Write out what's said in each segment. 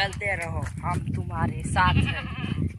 चलते रहो हम तुम्हारे साथ हैं।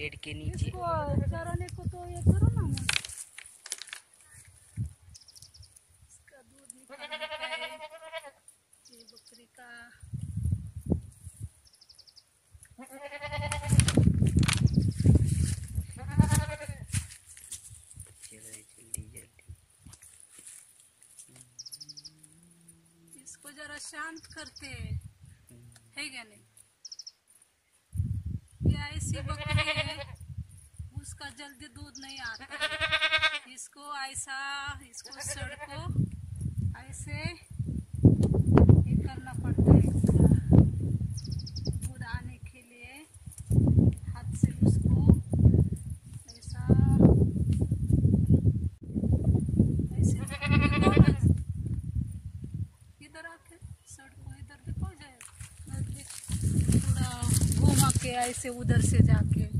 पेड़ के नीचे। चराने को तो ये करो ना इसका दूध ये बकरी का। इसको जरा शांत करते हैं। है क्या नहीं? ऐसी बकरी है उसका जल्दी दूध नहीं आता। इसको ऐसा इसको सड़को ऐसे ये करना पड़ता है इसका दूध आने के लिए हाथ से उसको ऐसा ऐसे देखो ना। इधर आके सड़को इधर देखो जाए नज़दीक थोड़ा ऐसे उधर से जाके।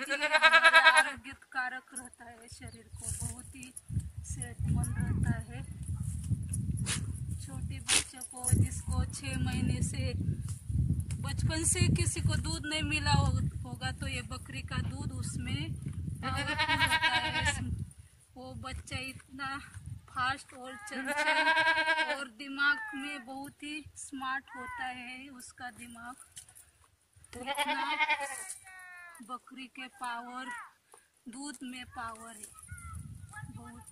बहुत हमारे आरोग्यकारक रहता है, शरीर को बहुत ही सेहतमंद रहता है। छोटे बच्चों को जिसको छः महीने से बचपन से किसी को दूध नहीं मिला हो- होगा तो ये बकरी का दूध उसमें वो बच्चा इतना फास्ट और चंचल और दिमाग में बहुत ही स्मार्ट होता है, उसका दिमाग तो इतना बकरी के पावर, दूध में पावर है। बहुत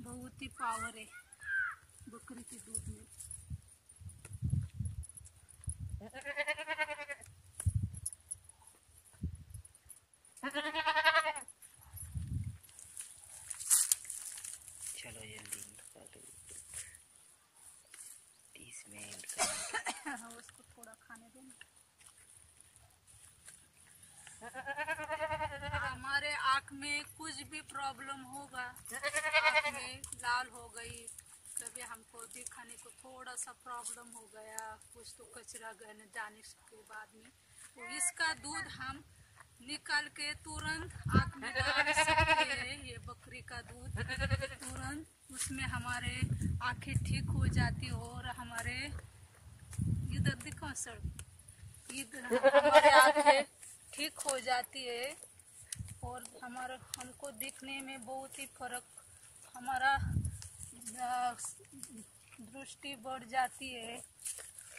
बहुत ही पावर है बकरी के दूध में। चलो जल्दी निकालो तीस मिनट का उसको थोड़ा खाने दो ना। हमारे आँख में कुछ भी प्रॉब्लम होगा। लाल हो गई कभी हमको दिखाने को थोड़ा सा प्रॉब्लम हो गया। कुछ तो कचरा गए जाने के बाद में। तो इसका दूध हम निकाल के तुरंत आँख में ये बकरी का दूध तुरंत उसमें हमारे आँखें ठीक हो जाती हो और हमारे इधर दिखो सर। इधर हमारे आँखें ठीक हो जाती है। और हमारा, हमको दिखने में बहुत ही फ़र्क, हमारा दृष्टि बढ़ जाती है,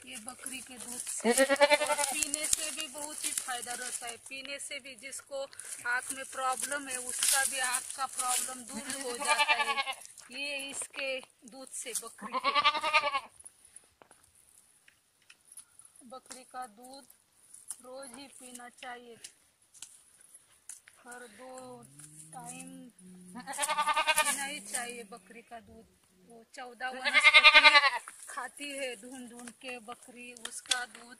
ये बकरी के दूध से। पीने से भी बहुत ही फ़ायदा रहता है। पीने से भी जिसको आँख में प्रॉब्लम है, उसका भी आँख का प्रॉब्लम दूर हो जाता है। ये इसके दूध से, बकरी के बकरी का दूध रोज ही पीना चाहिए। हर दो टाइम पीना ही चाहिए बकरी का दूध। वो चौदह वनस्पति खाती है ढूंढ ढूंढ के बकरी उसका दूध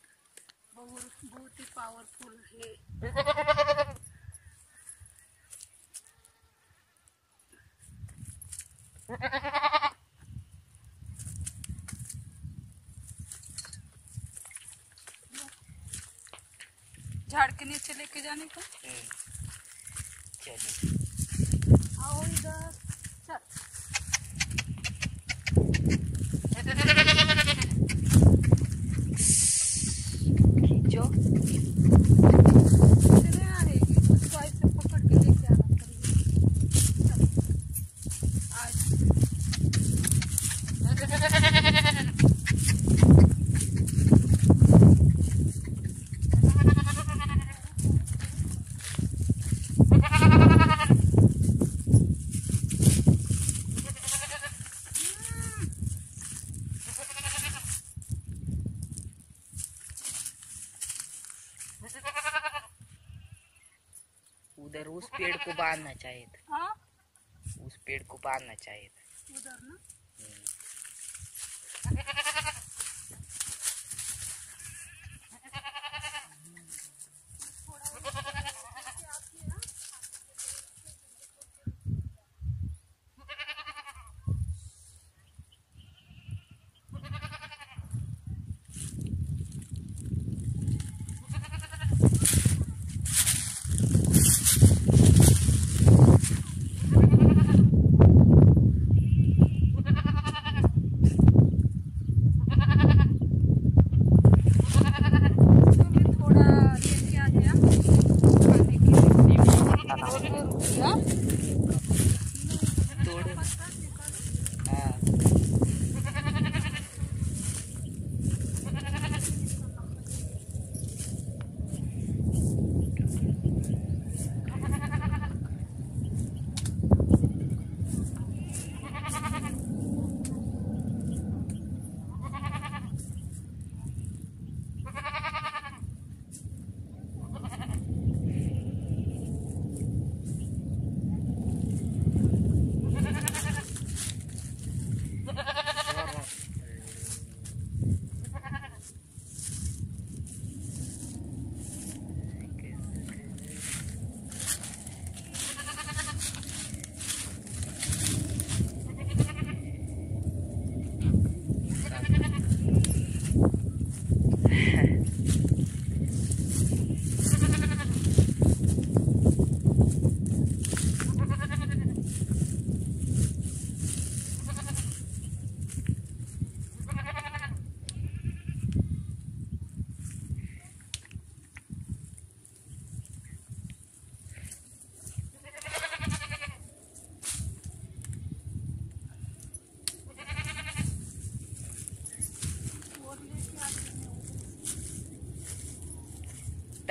बहुत बहुत ही पावरफुल है। झाड़ के नीचे लेके जाने का? Check it. How is the church? को बांधना चाहिए था। हाँ? उस पेड़ को बांधना चाहिए था। उधर ना?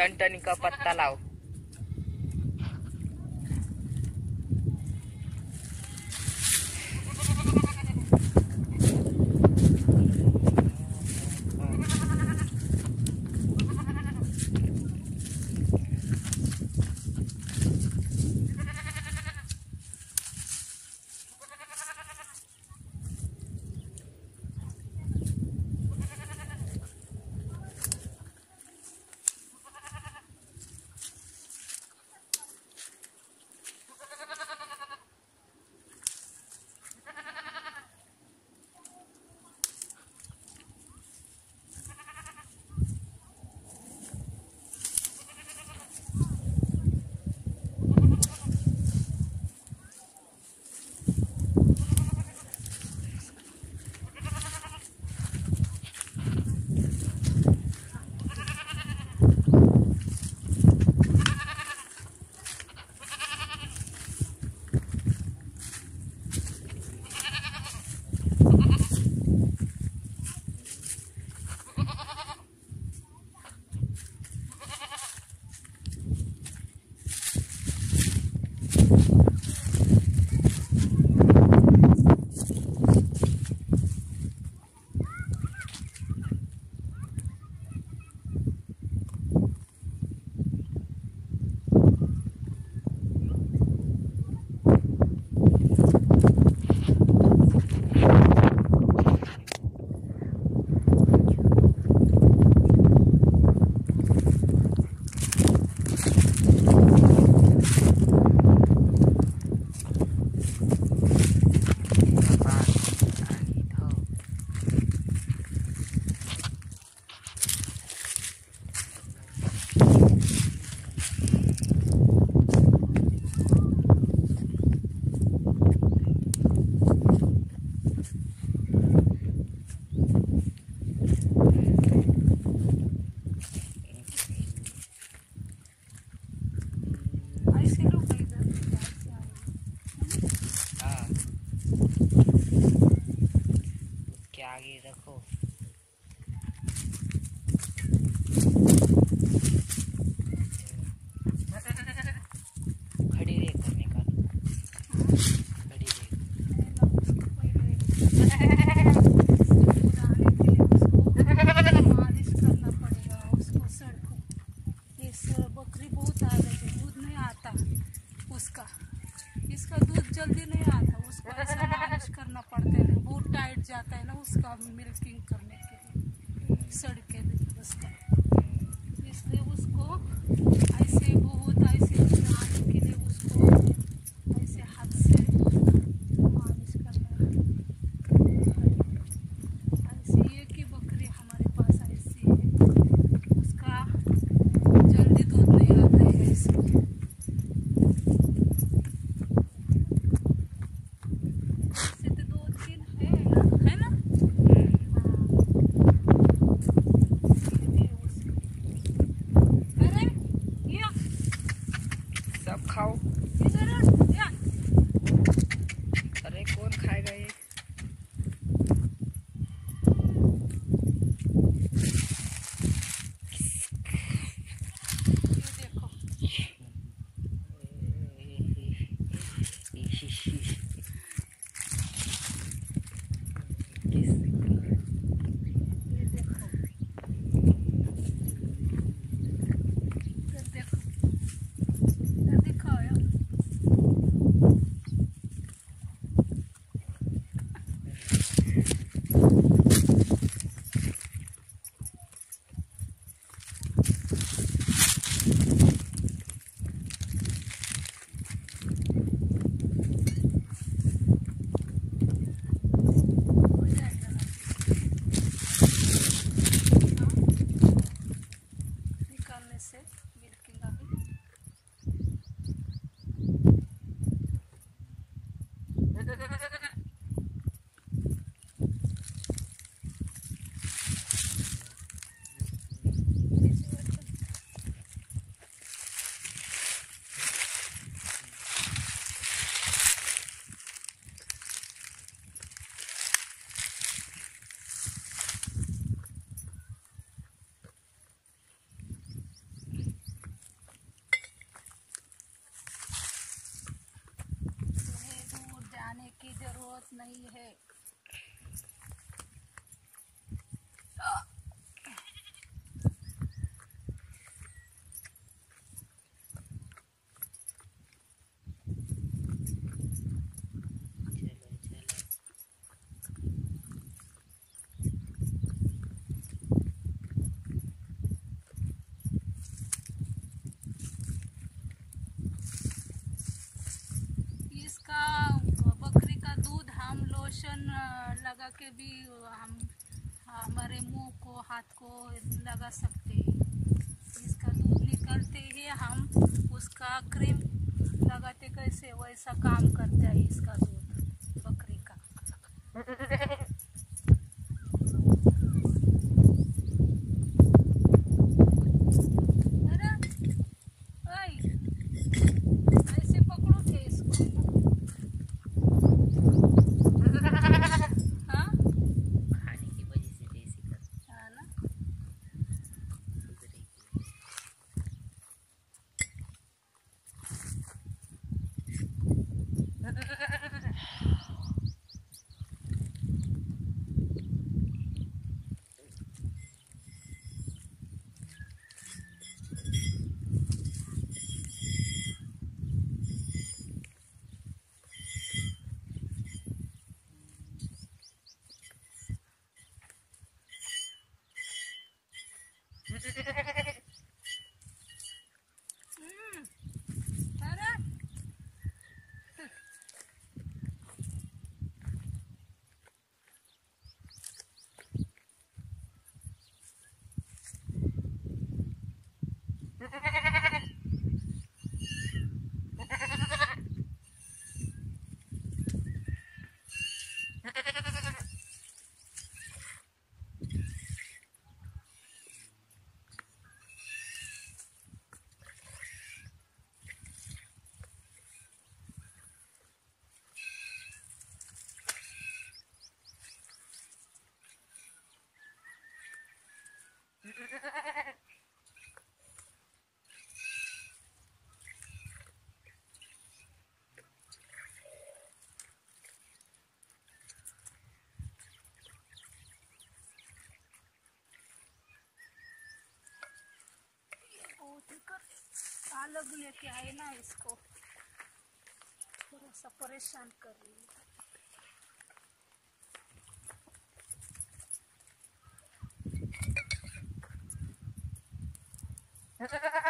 Tandan ka pattalaw. नहीं है। लगाया सक अलग लेके आए ना इसको थोड़ा सा परेशान कर रही है Ha ha ha ha!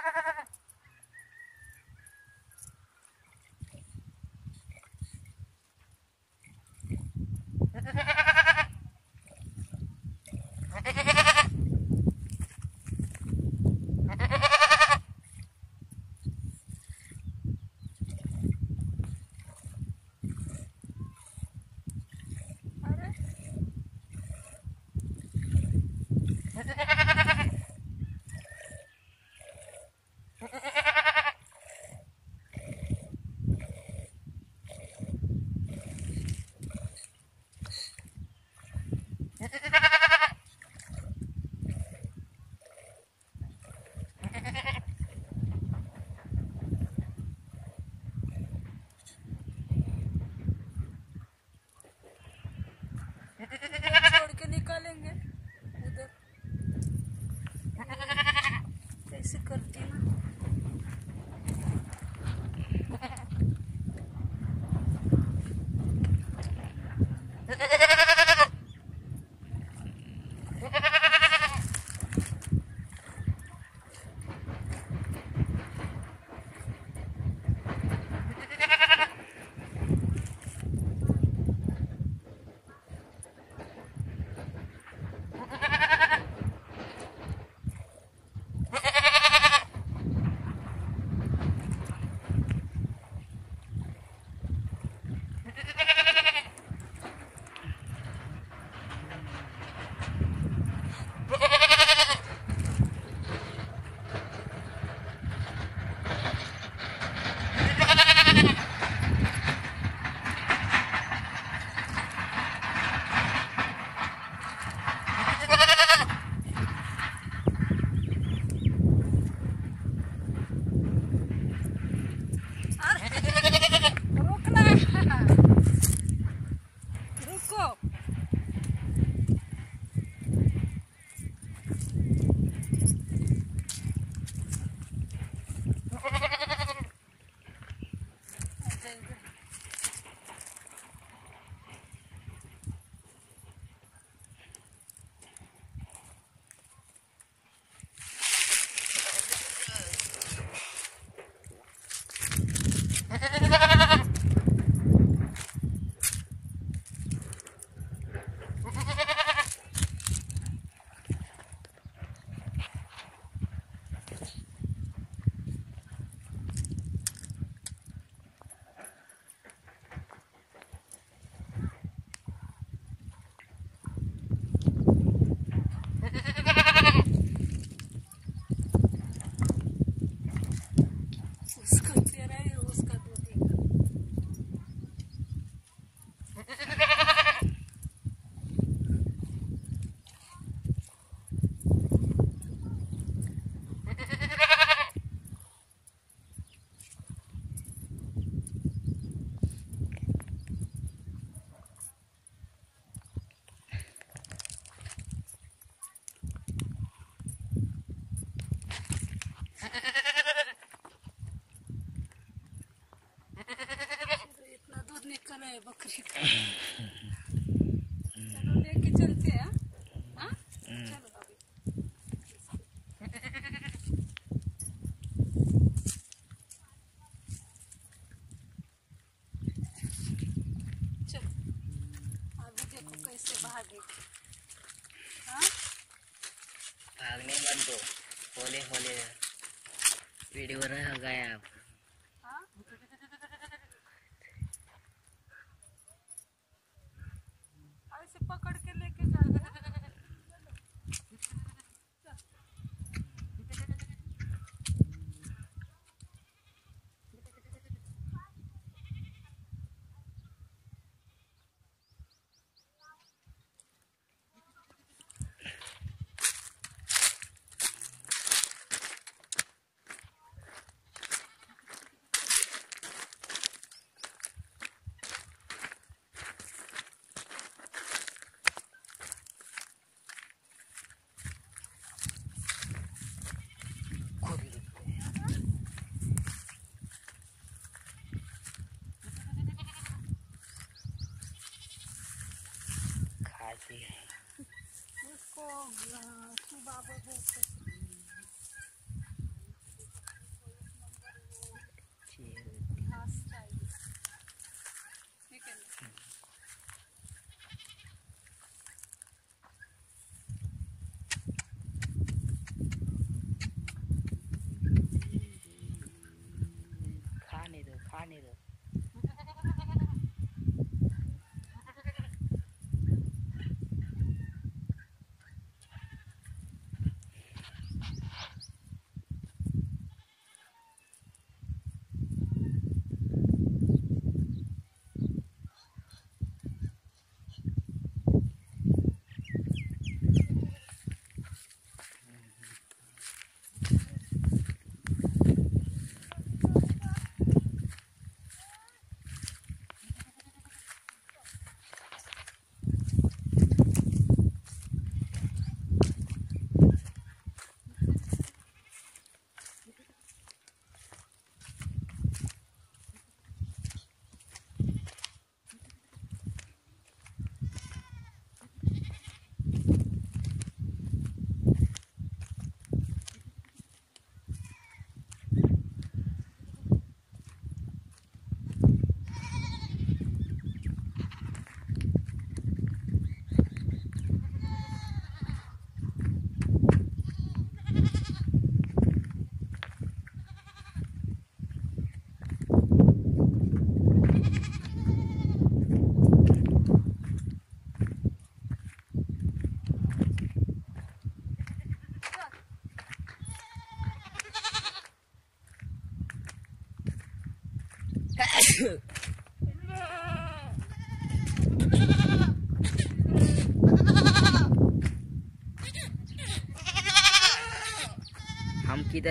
उसको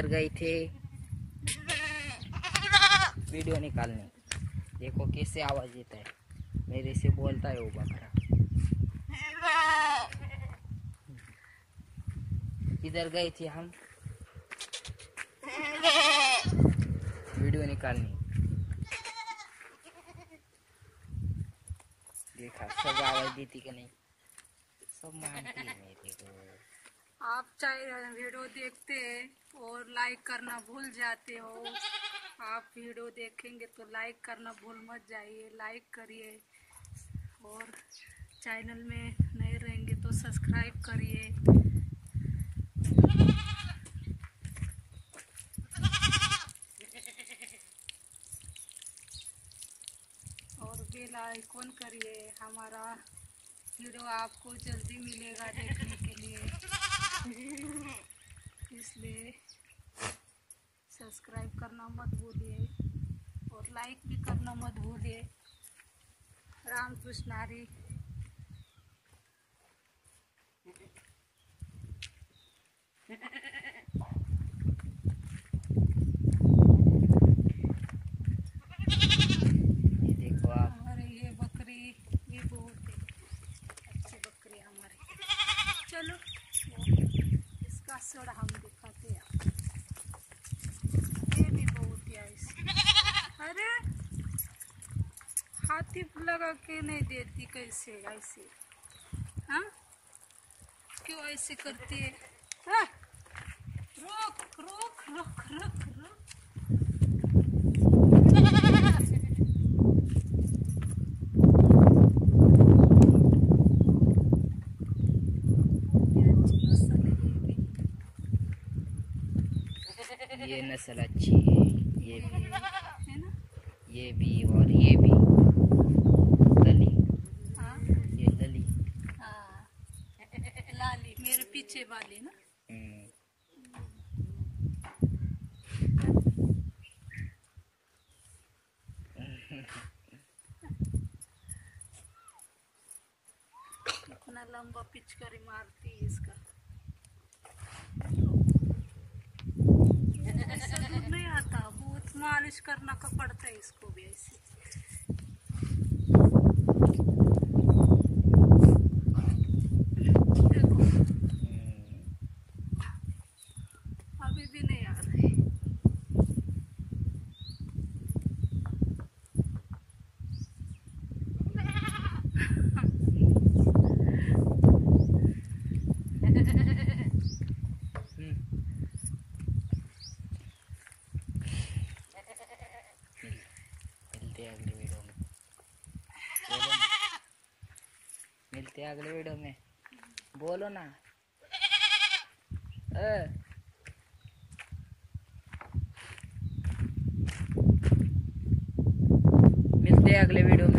गए थे। वीडियो निकालने। देखो कैसे आवाज़ देता है। मेरे से बोलता है वो बकरा। किधर गए थे हम। वीडियो निकालने। देखा, सब आवाज़ देती कि नहीं? सब मानती है मेरे को। आप चाहे वीडियो देखते हैं और लाइक करना भूल जाते हो, आप वीडियो देखेंगे तो लाइक करना भूल मत जाइए लाइक करिए। और चैनल में नए रहेंगे तो सब्सक्राइब करिए। और बेल आइकॉन करिए। हमारा वीडियो आपको जल्दी मिलेगा देखने इसलिए सब्सक्राइब करना मत भूलिए और लाइक भी करना मत भूलिए। रामकृष्ण हरी। ये देखो आप हमारे ये बकरी ये बहुत अच्छी बकरी हमारी चलो इसका सड़ हम दिखाते हैं ये भी बहुत है इस अरे हाथी लगा के नहीं देती कैसे ऐसे। हाँ? क्यों ऐसे करती है? हाँ? रोक रोक रोक रोक ये नस्ल अच्छी है ये भी है ना? ये भी और ये भी लली हाँ ये लली हाँ लाली पीछे वाली ना। इतना लंबा पिचकारी मारती है इसका। नहीं आता, बहुत मालिश करना का पड़ता है इसको भी ऐसे देखो हम्म, अभी भी नहीं आ रहे हम्म। मिलते हैं अगले वीडियो में बोलो ना। मिलते हैं अगले वीडियो में। बोलो ना। ए, मिलते हैं अगले वीडियो में।